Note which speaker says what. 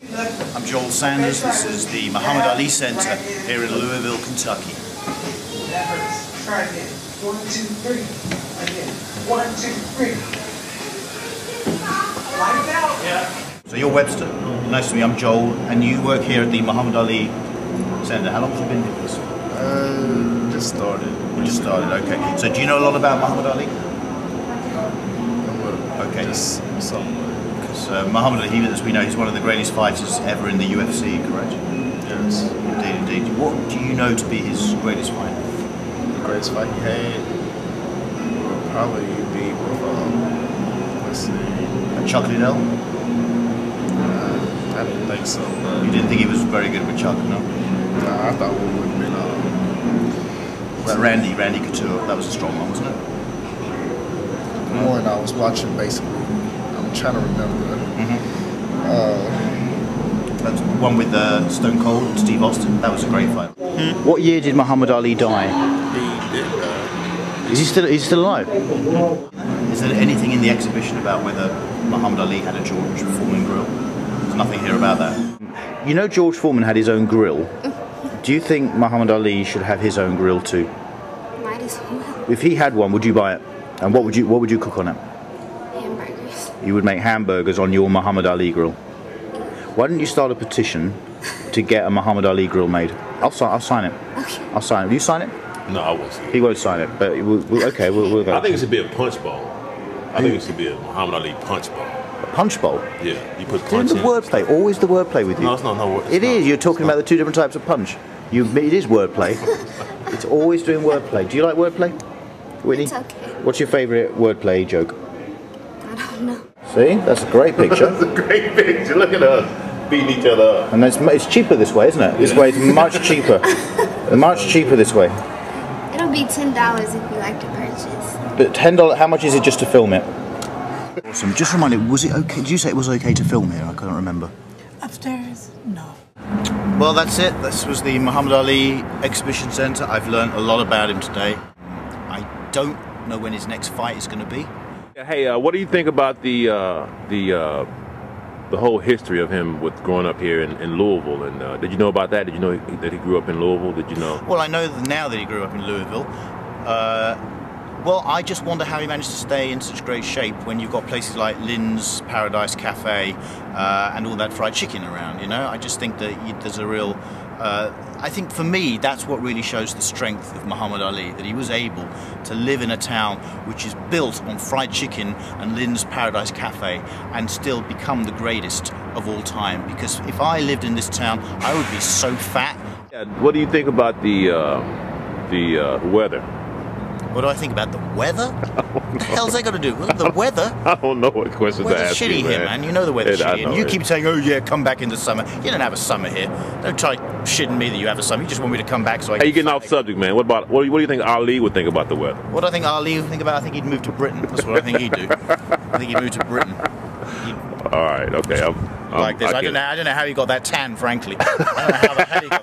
Speaker 1: I'm Joel Sanders. This is the Muhammad Ali Center here in Louisville, Kentucky.
Speaker 2: That hurts. Try again. One, two, three. Again. One, two, three. Lights out. Yeah.
Speaker 1: So you're Webster. Nice to meet you. I'm Joel, and you work here at the Muhammad Ali Center. How long have you been with us?
Speaker 3: Uh, just started.
Speaker 1: You just started. Okay. So do you know a lot about Muhammad Ali? Okay.
Speaker 3: Just something.
Speaker 1: Because uh, Muhammad Ali, as we know, he's one of the greatest fighters ever in the UFC. Correct?
Speaker 3: Yes.
Speaker 1: Indeed, indeed. What do you know to be his greatest fight?
Speaker 3: The greatest fight he had would probably be with, um, let's see.
Speaker 1: Chuck Liddell?
Speaker 3: Uh, I didn't think so,
Speaker 1: You didn't think he was very good with Chuck, no?
Speaker 3: nah, I thought we would have been, um,
Speaker 1: Well, Randy, Randy Couture. That was a strong one, wasn't it?
Speaker 3: the one I was watching basically. I'm trying to remember.
Speaker 1: That's one with uh, Stone Cold Steve Austin. That was a great fight. What year did Muhammad Ali die?
Speaker 3: He did, uh,
Speaker 1: Is he still is he still alive? Is there anything in the exhibition about whether Muhammad Ali had a George Foreman grill? There's nothing here about that. You know George Foreman had his own grill. Do you think Muhammad Ali should have his own grill too?
Speaker 4: Might as well.
Speaker 1: If he had one, would you buy it? And what would you what would you cook on it?
Speaker 4: Hamburgers.
Speaker 1: You would make hamburgers on your Muhammad Ali grill. Why don't you start a petition to get a Muhammad Ali grill made? I'll sign. I'll sign it. I'll sign it. Will you sign it?
Speaker 5: No, I won't see it.
Speaker 1: He won't sign it, but we'll, we'll, okay, we'll, we'll go.
Speaker 5: I think it should be a punch bowl. I think it should be a Muhammad Ali punch bowl.
Speaker 1: punch bowl.
Speaker 5: Yeah, you put
Speaker 1: Doing
Speaker 5: punch
Speaker 1: the
Speaker 5: in.
Speaker 1: wordplay, always the wordplay with you.
Speaker 5: No, it's not. No, it's
Speaker 1: It
Speaker 5: not.
Speaker 1: is. You're talking about the two different types of punch. You, it is wordplay. it's always doing wordplay. Do you like wordplay, Whitney?
Speaker 4: It's okay.
Speaker 1: What's your favourite wordplay joke?
Speaker 4: I don't know.
Speaker 1: See, that's a great picture,
Speaker 5: that's a great picture. Look at us beating each other up.
Speaker 1: and it's, it's cheaper this way, isn't it? This way is much cheaper. much cheaper this way.
Speaker 4: It'll be ten dollars if you like to purchase.
Speaker 1: But ten dollars. How much is it just to film it? Awesome. Just remind me, was it okay? Did you say it was okay to film here? I can't remember.
Speaker 2: Upstairs? No.
Speaker 1: Well, that's it. This was the Muhammad Ali Exhibition Centre. I've learned a lot about him today. I don't know when his next fight is going to be.
Speaker 5: Hey, uh, what do you think about the uh, the uh, the whole history of him with growing up here in, in Louisville? And uh, did you know about that? Did you know he, that he grew up in Louisville? Did you know?
Speaker 1: Well, I know now that he grew up in Louisville. Uh, well, I just wonder how he managed to stay in such great shape when you've got places like Lynn's Paradise Cafe uh, and all that fried chicken around. You know, I just think that there's a real. Uh, I think for me, that's what really shows the strength of Muhammad Ali. That he was able to live in a town which is built on fried chicken and Lynn's Paradise Cafe and still become the greatest of all time. Because if I lived in this town, I would be so fat.
Speaker 5: What do you think about the uh, the uh, weather?
Speaker 1: What do I think about the weather? What the hell's that got to do? Well, the weather?
Speaker 5: I don't know what questions to
Speaker 1: Weather's
Speaker 5: ask
Speaker 1: shitty
Speaker 5: you,
Speaker 1: here, man. You know the weather's
Speaker 5: Yeah, I
Speaker 1: shitty.
Speaker 5: know
Speaker 1: And you
Speaker 5: it.
Speaker 1: keep saying, oh, yeah, come back in the summer. You don't have a summer here. Don't try shitting me that you have a summer. You just want me to come back so I
Speaker 5: Hey,
Speaker 1: can.
Speaker 5: you getting off subject, man. What about what, do you- what do you think Ali would think about the weather?
Speaker 1: What do I think Ali would think about? I think he'd move to Britain. That's what I think he'd do. I think he'd move to Britain. He'd
Speaker 5: All right, okay. I'm, I'm,
Speaker 1: like this. I, don't know. I don't know how he got that tan. Frankly, I don't know how the hell he got.